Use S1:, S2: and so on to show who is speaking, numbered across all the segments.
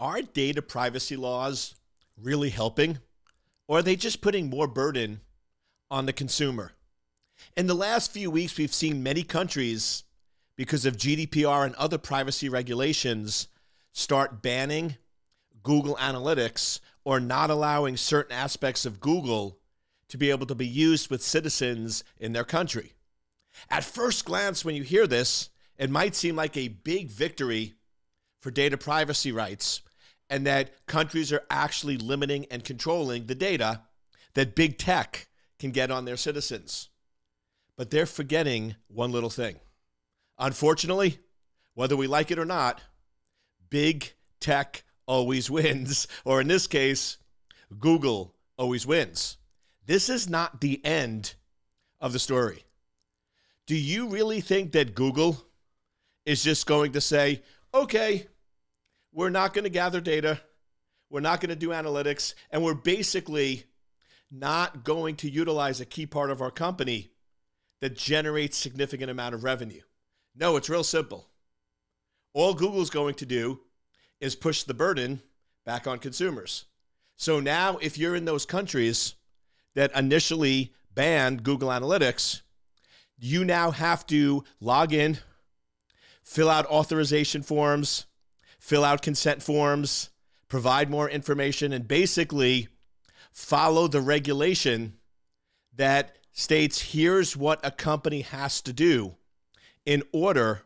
S1: Are data privacy laws really helping? Or are they just putting more burden on the consumer? In the last few weeks, we've seen many countries, because of GDPR and other privacy regulations, start banning Google Analytics or not allowing certain aspects of Google to be able to be used with citizens in their country. At first glance, when you hear this, it might seem like a big victory for data privacy rights and that countries are actually limiting and controlling the data that big tech can get on their citizens. But they're forgetting one little thing. Unfortunately, whether we like it or not, big tech always wins, or in this case, Google always wins. This is not the end of the story. Do you really think that Google is just going to say, okay, we're not going to gather data, we're not going to do analytics, and we're basically not going to utilize a key part of our company that generates significant amount of revenue. No, it's real simple. All Google's going to do is push the burden back on consumers. So now if you're in those countries that initially banned Google Analytics, you now have to log in, fill out authorization forms, fill out consent forms, provide more information, and basically follow the regulation that states here's what a company has to do in order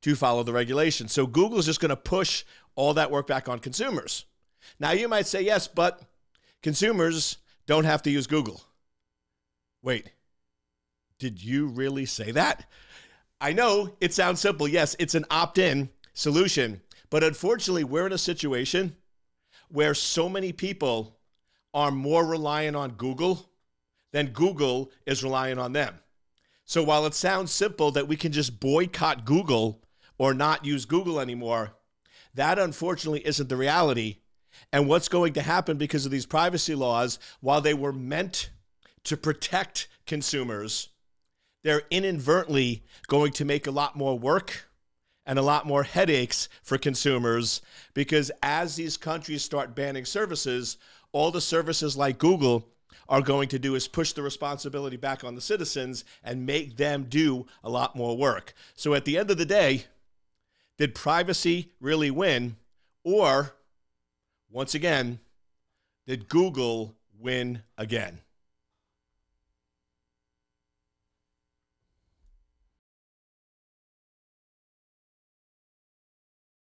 S1: to follow the regulation. So Google's just going to push all that work back on consumers. Now you might say, yes, but consumers don't have to use Google. Wait, did you really say that? I know it sounds simple. Yes, it's an opt in solution. But unfortunately, we're in a situation where so many people are more reliant on Google than Google is relying on them. So while it sounds simple that we can just boycott Google or not use Google anymore, that unfortunately isn't the reality. And what's going to happen because of these privacy laws, while they were meant to protect consumers, they're inadvertently going to make a lot more work and a lot more headaches for consumers because as these countries start banning services, all the services like Google are going to do is push the responsibility back on the citizens and make them do a lot more work. So at the end of the day, did privacy really win? Or, once again, did Google win again?